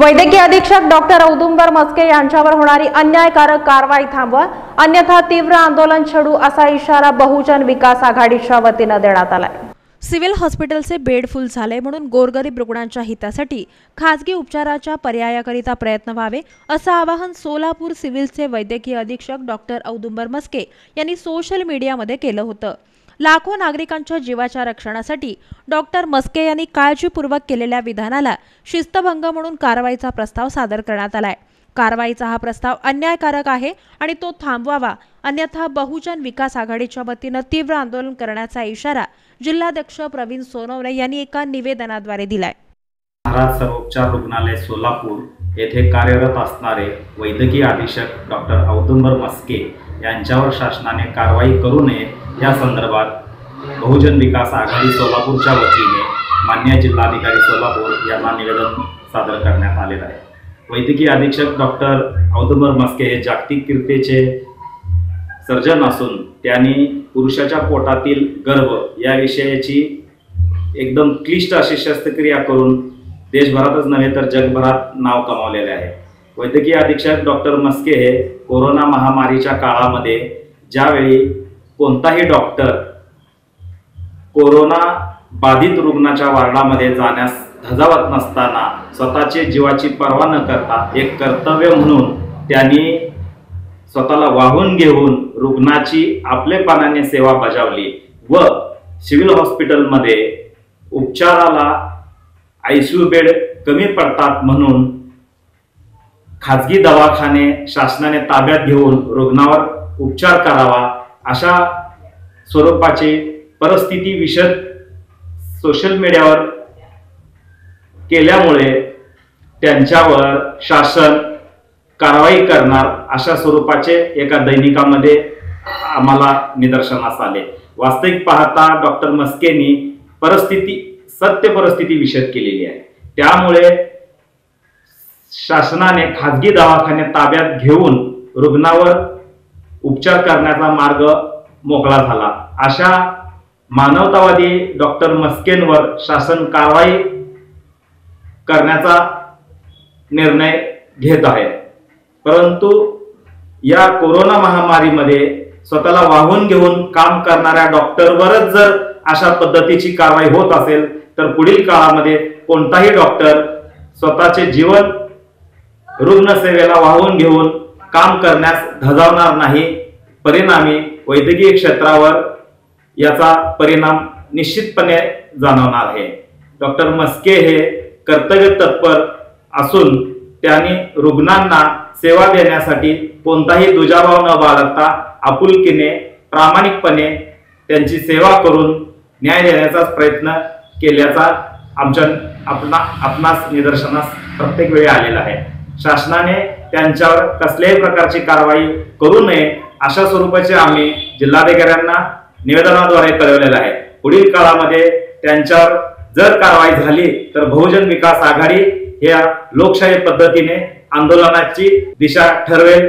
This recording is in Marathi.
वैद्यकीय अधीक्षक डॉक्टर औदुंबर मस्के यांच्यावर होणारी अन्यायकारक कारवाई थांबवा. अन्यथा तीव्र आंदोलन छेडू असा इशारा बहुजन विकास आघाडीच्या वतीनं देण्यात आलाय. सिव्हिल हॉस्पिटलचे बेड फुल झाले म्हणून गोरगरीब रुग्णांच्या हितासाठी खासगी उपचाराच्या पर्यायाकरिता प्रयत्न व्हावे असं आवाहन सोलापूर सिव्हिलचे वैद्यकीय अधीक्षक डॉक्टर औदुंबर मस्के यांनी सोशल मीडियामध्ये केलं होतं. लाखो नागरिकांच्या जीवाच्या रक्षणासाठी डॉक्टर मस्के यांनी काळजीपूर्वक केलेल्या विधानाला शिस्तभंग म्हणून कारवाईचा प्रस्ताव सादर करण्यात आलाय. कारवाईचा हा प्रस्ताव अन्यायकारक आहे आणि तो थांबवावा अन्यथा बहुजन विकास आघाडीच्या वतीनं तीव्र आंदोलन करण्याचा इशारा जिल्हाध्यक्ष प्रवीण सोनवणे यांनी एका निवेदनाद्वारे दिलाय. महाराज सर्वोपचार रुग्णालय सोलापूर येथे कार्यरत असणारे वैद्यकीय अधीक्षक डॉक्टर औदुंबर मस्के यांच्यावर शासनाने कारवाई करू नये या संदर्भात बहुजन विकास आघाडी सोलापूरच्या वतीने मान्य जिल्हाधिकारी सोलापूर यांना निवेदन सादर करण्यात आलेलं आहे. वैद्यकीय अधीक्षक डॉक्टर औदुंबर मस्के हे जागतिक कीर्तीचे सर्जन असून त्यांनी पुरुषाच्या पोटातील गर्भ या विषयाची एकदम क्लिष्ट अशी शस्त्रक्रिया करून देशभरातच नव्हे तर जगभरात नाव कमावलेले आहे. वैद्यकीय अधीक्षक डॉक्टर मस्के हे कोरोना महामारीच्या काळामध्ये ज्यावेळी कोणताही डॉक्टर कोरोना बाधित रुग्णाच्या वार्डामध्ये जाण्यास धजावत नसताना स्वतःचे जीवाची पर्वा न करता एक कर्तव्य म्हणून त्यांनी स्वतःला वाहून घेऊन रुग्णाची आपलेपणाने सेवा बजावली व सिव्हिल हॉस्पिटलमध्ये उपचाराला आय सी यू बेड कमी पडतात म्हणून खाजगी दवाखाने शासनाने ताब्यात घेऊन रुग्णावर उपचार करावा अशा स्वरूपाची परिस्थिती विषद सोशल मीडियावर केल्यामुळे त्यांच्यावर शासन कारवाई करणार अशा स्वरूपाचे एका दैनिकामध्ये आम्हाला निदर्शनास आले. वास्तविक पाहता डॉक्टर मस्केनी परिस्थिती सत्य परिस्थिती विषद केलेली आहे. त्यामुळे शासनाने खाजगी दवाखाने ताब्यात घेऊन रुग्णावर उपचार करण्याचा मार्ग मोकळा झाला. अशा मानवतावादी डॉक्टर मस्केनवर शासन कारवाई करण्याचा निर्णय घेत आहे. परंतु या कोरोना महामारीमध्ये स्वतःला वाहून घेऊन काम करणाऱ्या डॉक्टरवरच जर अशा पद्धतीची कारवाई होत असेल तर पुढील काळामध्ये कोणताही डॉक्टर स्वतःचे जीवन रुग्णसेवेला वाहून घेऊन काम करण्यास धजावणार नाही. परिणामी वैद्यकीय क्षेत्रावर याचा परिणाम निश्चितपणे जाणवणार आहे. डॉक्टर मस्के हे कर्तव्य तत्पर असून त्यांनी रुग्णांना सेवा देण्यासाठी कोणताही दुजाभाव न बाळगता आपुलकीने प्रामाणिकपणे त्यांची सेवा करून न्याय देण्याचाच प्रयत्न केल्याचा आमच्या आपणा आपणास निदर्शनास प्रत्येक वेळी आलेला आहे. शासनाने त्यांच्यावर कसल्याही प्रकारची कारवाई करू नये अशा स्वरूपाचे आम्ही जिल्हाधिकाऱ्यांना निवेदनाद्वारे कळवलेलं आहे. पुढील काळामध्ये त्यांच्यावर जर कारवाई झाली तर बहुजन विकास आघाडी या लोकशाही पद्धतीने आंदोलनाची दिशा ठरवेल.